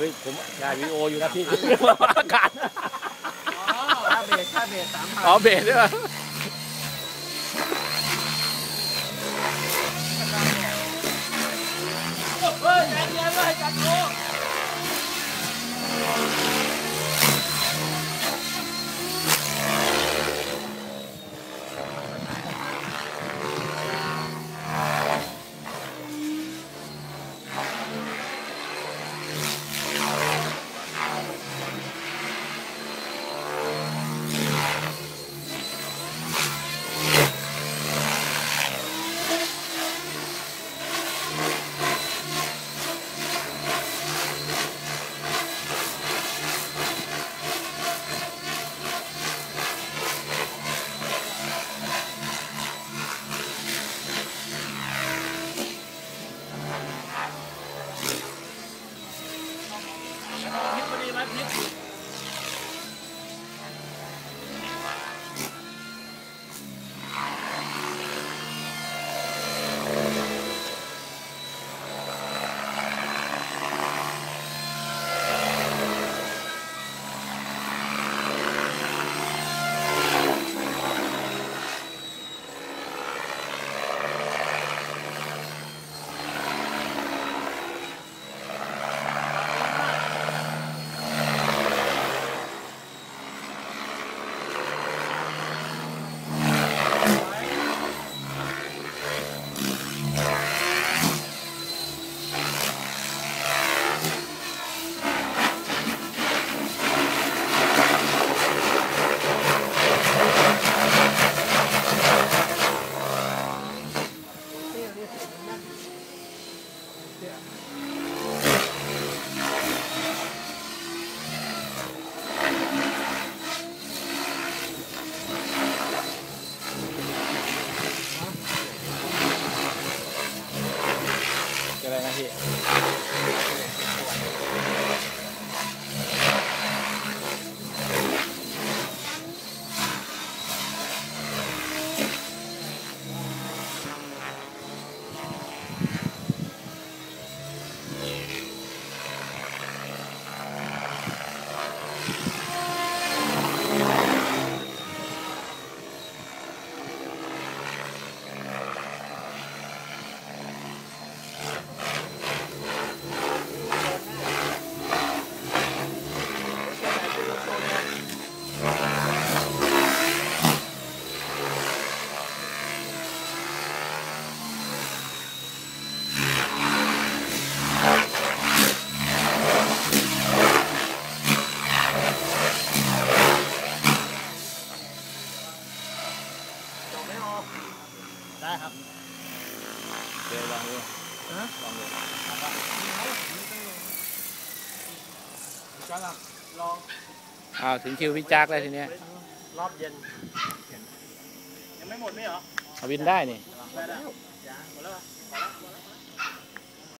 ฮ้ยผมถ่ายวิดีโออยู่นะพี่อากาศค่าเบรกค่าเบรกสามพันอ๋อเบรดด้วยเหรอเฮ้ยใจเย็นเลยจัดโล จ ได้ครับเดี๋ยวลองดูฮะลองดูจังอะลองอ้าวถึงคิวพี่จักแล้วทีเนี้ยรอบเย็นยังไม่หมดไม่เหรอเอาวินได้นี่ได้แล้วหมดแล้วเหรอ